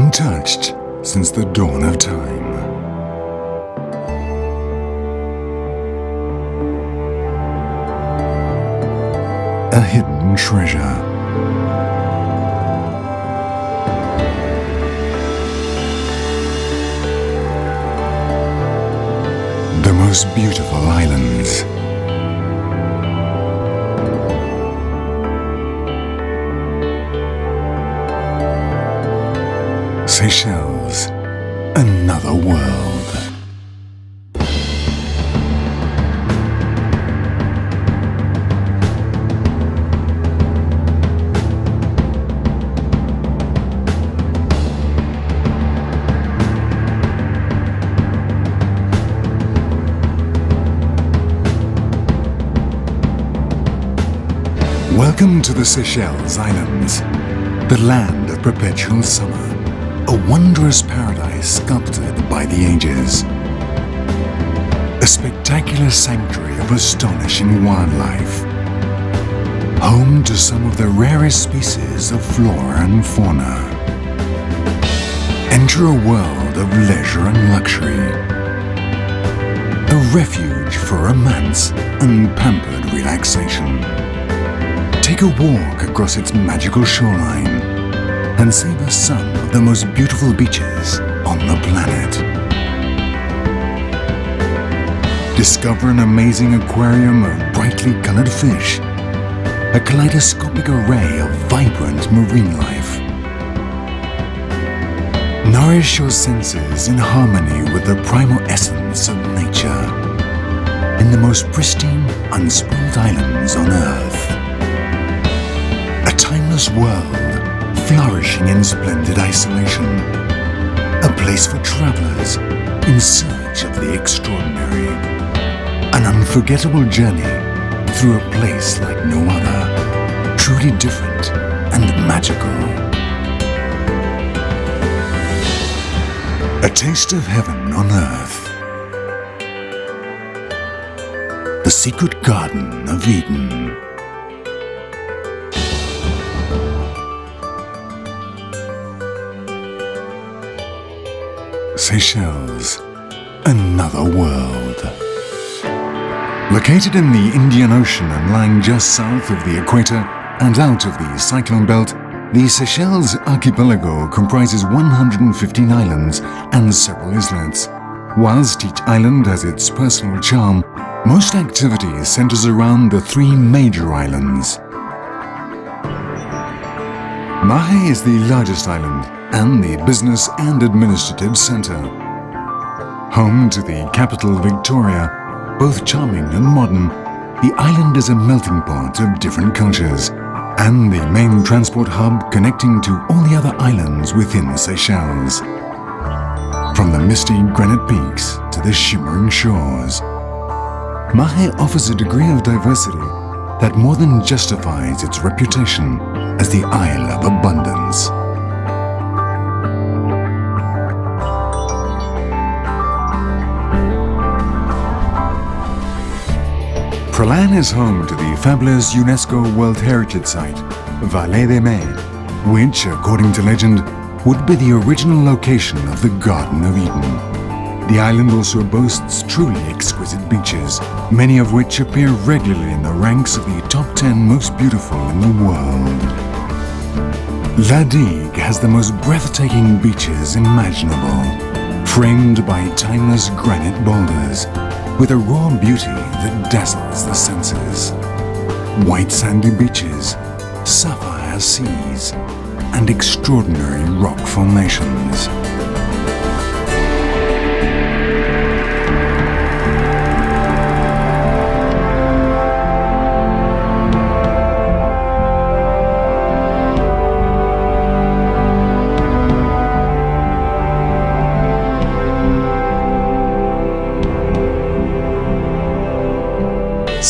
untouched since the dawn of time. A hidden treasure. The most beautiful islands. Seychelles, another world. Welcome to the Seychelles Islands, the land of perpetual summer, a wondrous paradise sculpted by the ages. A spectacular sanctuary of astonishing wildlife, home to some of the rarest species of flora and fauna. Enter a world of leisure and luxury, a refuge for romance and pampered relaxation. Take a walk across its magical shoreline and savor some of the most beautiful beaches on the planet. Discover an amazing aquarium of brightly colored fish, a kaleidoscopic array of vibrant marine life. Nourish your senses in harmony with the primal essence of nature in the most pristine, unspoiled islands on Earth a timeless world flourishing in splendid isolation. A place for travelers in search of the extraordinary. An unforgettable journey through a place like no other. Truly different and magical. A taste of heaven on earth. The secret garden of Eden. Seychelles, another world. Located in the Indian Ocean and lying just south of the equator and out of the cyclone belt, the Seychelles archipelago comprises 115 islands and several islets. Whilst each island has its personal charm, most activity centers around the three major islands. Mahe is the largest island and the business and administrative center. Home to the capital Victoria, both charming and modern, the island is a melting pot of different cultures and the main transport hub connecting to all the other islands within Seychelles. From the misty granite peaks to the shimmering shores, Mahe offers a degree of diversity that more than justifies its reputation as the Isle of Abundance. Praslin is home to the fabulous UNESCO World Heritage Site, Vallée de Mai, which, according to legend, would be the original location of the Garden of Eden. The island also boasts truly exquisite beaches, many of which appear regularly in the ranks of the top 10 most beautiful in the world. La Digue has the most breathtaking beaches imaginable, framed by timeless granite boulders, with a raw beauty that dazzles the senses. White sandy beaches, sapphire seas, and extraordinary rock formations.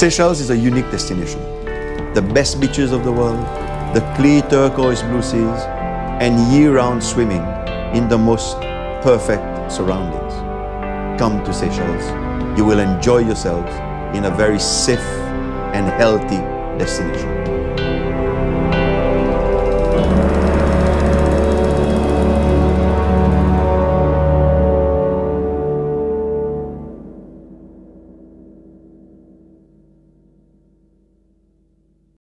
Seychelles is a unique destination. The best beaches of the world, the clear turquoise blue seas, and year-round swimming in the most perfect surroundings. Come to Seychelles. You will enjoy yourselves in a very safe and healthy destination.